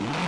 you